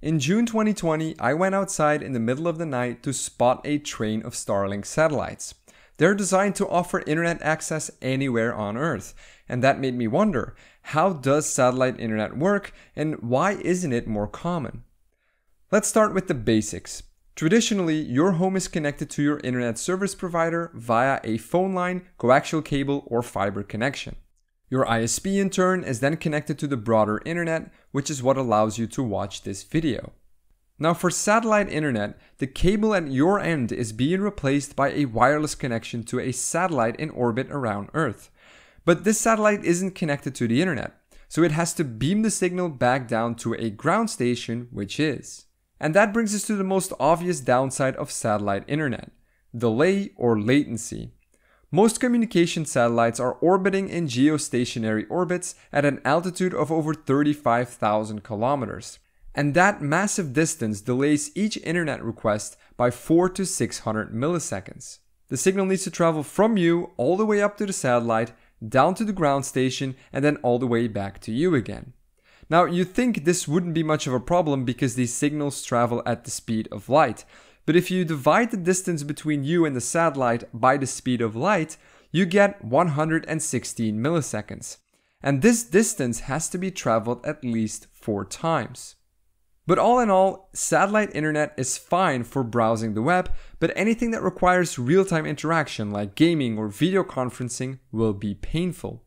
In June 2020, I went outside in the middle of the night to spot a train of Starlink satellites. They're designed to offer internet access anywhere on Earth, and that made me wonder how does satellite internet work and why isn't it more common? Let's start with the basics. Traditionally, your home is connected to your internet service provider via a phone line, coaxial cable, or fiber connection. Your ISP in turn is then connected to the broader internet, which is what allows you to watch this video. Now for satellite internet, the cable at your end is being replaced by a wireless connection to a satellite in orbit around Earth. But this satellite isn't connected to the internet, so it has to beam the signal back down to a ground station, which is. And that brings us to the most obvious downside of satellite internet delay or latency. Most communication satellites are orbiting in geostationary orbits at an altitude of over 35,000 kilometers. And that massive distance delays each internet request by 4 to 600 milliseconds. The signal needs to travel from you all the way up to the satellite, down to the ground station, and then all the way back to you again. Now, you think this wouldn't be much of a problem because these signals travel at the speed of light. But if you divide the distance between you and the satellite by the speed of light, you get 116 milliseconds. And this distance has to be traveled at least four times. But all in all, satellite internet is fine for browsing the web, but anything that requires real time interaction like gaming or video conferencing will be painful.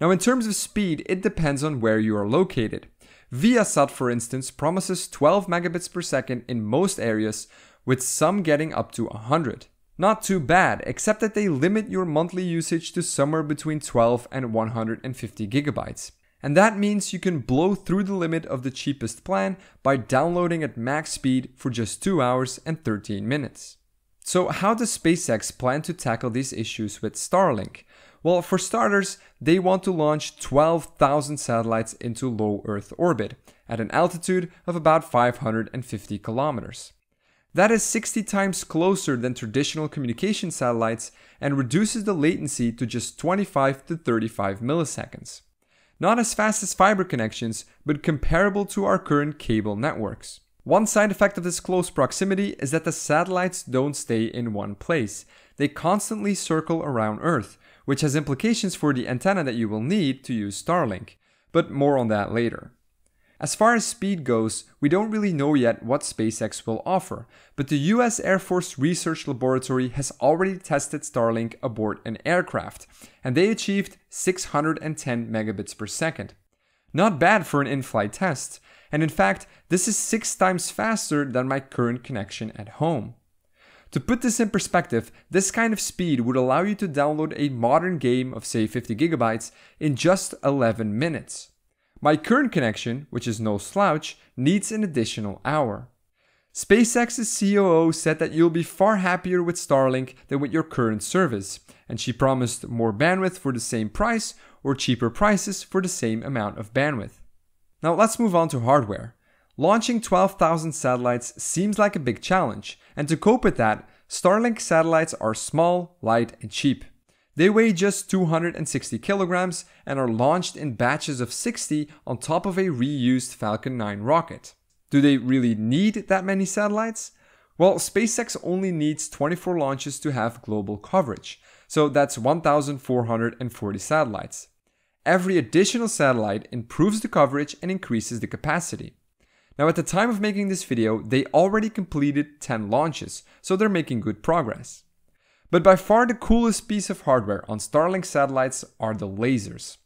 Now, in terms of speed, it depends on where you are located. Viasat, for instance, promises 12 megabits per second in most areas, with some getting up to 100. Not too bad, except that they limit your monthly usage to somewhere between 12 and 150 gigabytes. And that means you can blow through the limit of the cheapest plan by downloading at max speed for just 2 hours and 13 minutes. So, how does SpaceX plan to tackle these issues with Starlink? Well, for starters, they want to launch 12,000 satellites into low Earth orbit at an altitude of about 550 kilometers. That is 60 times closer than traditional communication satellites and reduces the latency to just 25 to 35 milliseconds. Not as fast as fiber connections, but comparable to our current cable networks. One side effect of this close proximity is that the satellites don't stay in one place. They constantly circle around Earth, which has implications for the antenna that you will need to use Starlink, but more on that later. As far as speed goes, we don't really know yet what SpaceX will offer, but the US Air Force Research Laboratory has already tested Starlink aboard an aircraft, and they achieved 610 megabits per second. Not bad for an in flight test, and in fact, this is six times faster than my current connection at home. To put this in perspective, this kind of speed would allow you to download a modern game of say 50 gigabytes in just 11 minutes. My current connection, which is no slouch, needs an additional hour. SpaceX's COO said that you'll be far happier with Starlink than with your current service, and she promised more bandwidth for the same price or cheaper prices for the same amount of bandwidth. Now let's move on to hardware. Launching 12,000 satellites seems like a big challenge, and to cope with that, Starlink satellites are small, light, and cheap. They weigh just 260 kilograms and are launched in batches of 60 on top of a reused Falcon 9 rocket. Do they really need that many satellites? Well, SpaceX only needs 24 launches to have global coverage, so that's 1,440 satellites. Every additional satellite improves the coverage and increases the capacity. Now, at the time of making this video, they already completed 10 launches, so they're making good progress. But by far the coolest piece of hardware on Starlink satellites are the lasers.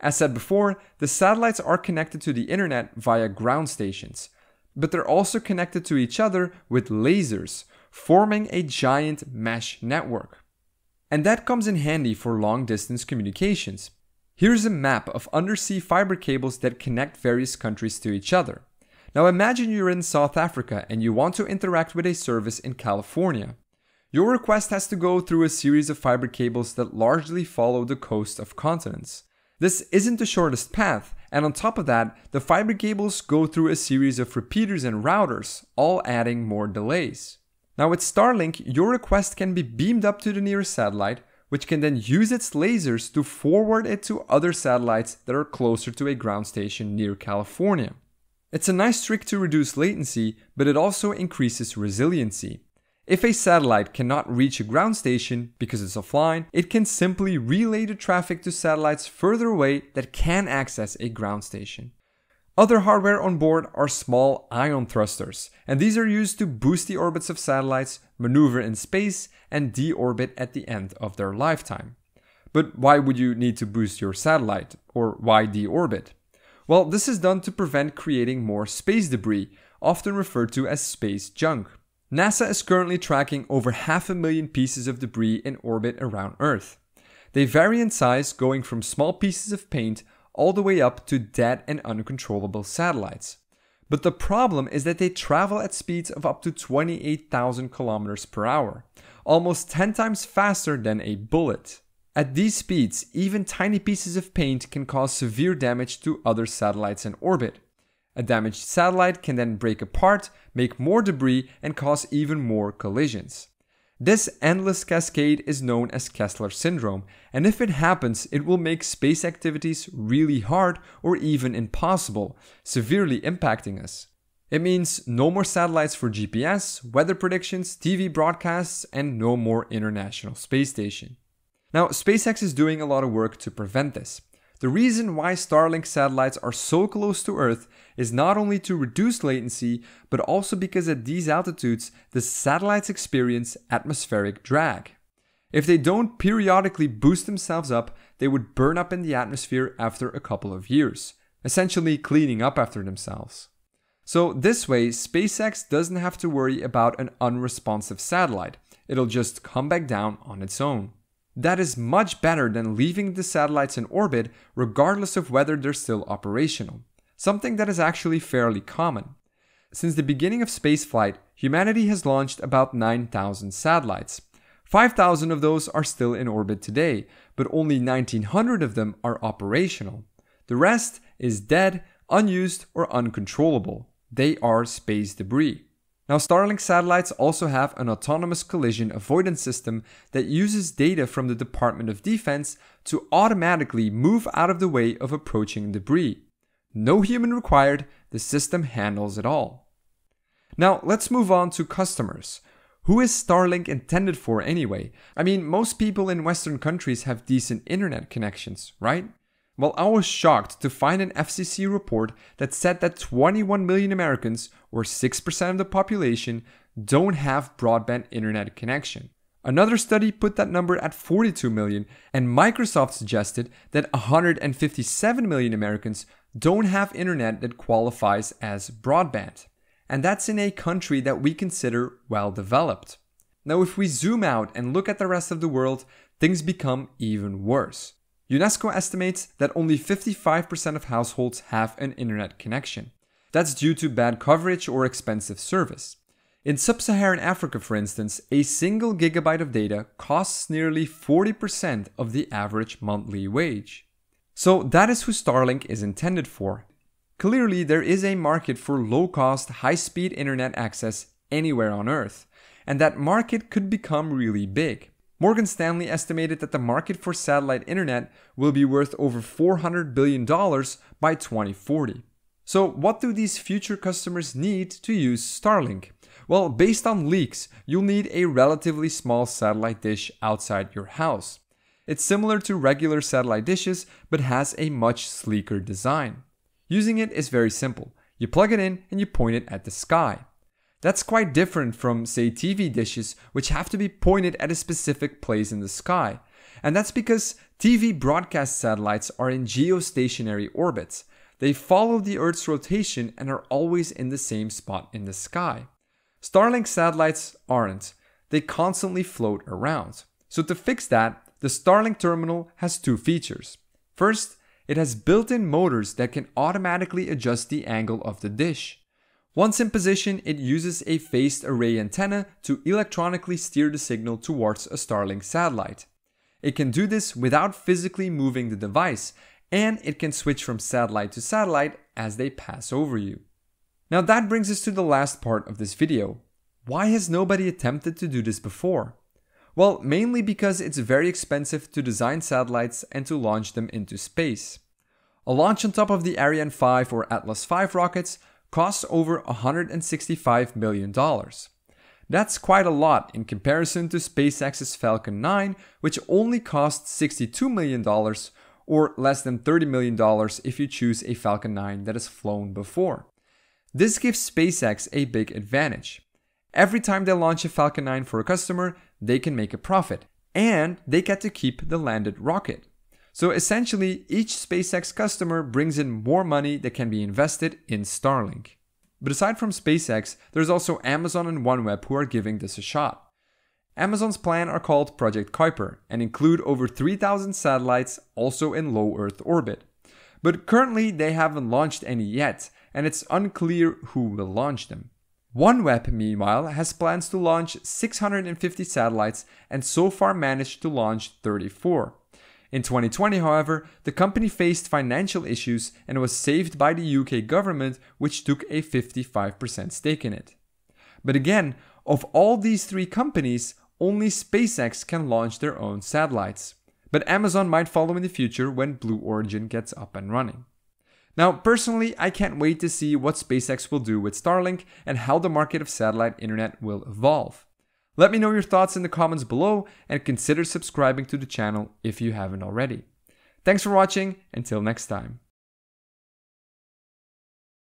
As said before, the satellites are connected to the internet via ground stations, but they're also connected to each other with lasers, forming a giant mesh network. And that comes in handy for long distance communications. Here's a map of undersea fiber cables that connect various countries to each other. Now imagine you're in South Africa and you want to interact with a service in California. Your request has to go through a series of fiber cables that largely follow the coast of continents. This isn't the shortest path, and on top of that, the fiber cables go through a series of repeaters and routers, all adding more delays. Now with Starlink, your request can be beamed up to the nearest satellite, which can then use its lasers to forward it to other satellites that are closer to a ground station near California. It's a nice trick to reduce latency, but it also increases resiliency. If a satellite cannot reach a ground station because it's offline, it can simply relay the traffic to satellites further away that can access a ground station. Other hardware on board are small ion thrusters, and these are used to boost the orbits of satellites, maneuver in space, and deorbit at the end of their lifetime. But why would you need to boost your satellite? Or why deorbit? Well, this is done to prevent creating more space debris, often referred to as space junk. NASA is currently tracking over half a million pieces of debris in orbit around Earth. They vary in size, going from small pieces of paint all the way up to dead and uncontrollable satellites. But the problem is that they travel at speeds of up to 28,000 kilometers per hour, almost 10 times faster than a bullet. At these speeds, even tiny pieces of paint can cause severe damage to other satellites in orbit. A damaged satellite can then break apart, make more debris, and cause even more collisions. This endless cascade is known as Kessler syndrome, and if it happens, it will make space activities really hard or even impossible, severely impacting us. It means no more satellites for GPS, weather predictions, TV broadcasts, and no more International Space Station. Now, SpaceX is doing a lot of work to prevent this. The reason why Starlink satellites are so close to Earth is not only to reduce latency, but also because at these altitudes, the satellites experience atmospheric drag. If they don't periodically boost themselves up, they would burn up in the atmosphere after a couple of years, essentially cleaning up after themselves. So, this way, SpaceX doesn't have to worry about an unresponsive satellite, it'll just come back down on its own. That is much better than leaving the satellites in orbit regardless of whether they're still operational, something that is actually fairly common. Since the beginning of spaceflight, humanity has launched about 9,000 satellites. 5,000 of those are still in orbit today, but only 1,900 of them are operational. The rest is dead, unused, or uncontrollable. They are space debris. Now, Starlink satellites also have an autonomous collision avoidance system that uses data from the Department of Defense to automatically move out of the way of approaching debris. No human required, the system handles it all. Now, let's move on to customers. Who is Starlink intended for anyway? I mean, most people in Western countries have decent internet connections, right? Well, I was shocked to find an FCC report that said that 21 million Americans, or 6% of the population, don't have broadband internet connection. Another study put that number at 42 million, and Microsoft suggested that 157 million Americans don't have internet that qualifies as broadband. And that's in a country that we consider well developed. Now, if we zoom out and look at the rest of the world, things become even worse. UNESCO estimates that only 55% of households have an internet connection. That's due to bad coverage or expensive service. In sub Saharan Africa, for instance, a single gigabyte of data costs nearly 40% of the average monthly wage. So, that is who Starlink is intended for. Clearly, there is a market for low cost, high speed internet access anywhere on Earth, and that market could become really big. Morgan Stanley estimated that the market for satellite internet will be worth over $400 billion by 2040. So, what do these future customers need to use Starlink? Well, based on leaks, you'll need a relatively small satellite dish outside your house. It's similar to regular satellite dishes, but has a much sleeker design. Using it is very simple. You plug it in and you point it at the sky. That's quite different from, say, TV dishes, which have to be pointed at a specific place in the sky. And that's because TV broadcast satellites are in geostationary orbits. They follow the Earth's rotation and are always in the same spot in the sky. Starlink satellites aren't, they constantly float around. So, to fix that, the Starlink terminal has two features. First, it has built in motors that can automatically adjust the angle of the dish. Once in position, it uses a phased array antenna to electronically steer the signal towards a Starlink satellite. It can do this without physically moving the device, and it can switch from satellite to satellite as they pass over you. Now that brings us to the last part of this video. Why has nobody attempted to do this before? Well, mainly because it's very expensive to design satellites and to launch them into space. A launch on top of the Ariane 5 or Atlas 5 rockets costs over $165 million. That's quite a lot in comparison to SpaceX's Falcon 9, which only costs $62 million, or less than $30 million if you choose a Falcon 9 that has flown before. This gives SpaceX a big advantage. Every time they launch a Falcon 9 for a customer, they can make a profit, and they get to keep the landed rocket. So essentially, each SpaceX customer brings in more money that can be invested in Starlink. But aside from SpaceX, there's also Amazon and OneWeb who are giving this a shot. Amazon's plan are called Project Kuiper and include over 3,000 satellites also in low Earth orbit. But currently they haven't launched any yet, and it's unclear who will launch them. OneWeb, meanwhile, has plans to launch 650 satellites and so far managed to launch 34. In 2020, however, the company faced financial issues and was saved by the UK government, which took a 55% stake in it. But again, of all these three companies, only SpaceX can launch their own satellites. But Amazon might follow in the future when Blue Origin gets up and running. Now, personally, I can't wait to see what SpaceX will do with Starlink and how the market of satellite internet will evolve. Let me know your thoughts in the comments below and consider subscribing to the channel if you haven't already. Thanks for watching, until next time.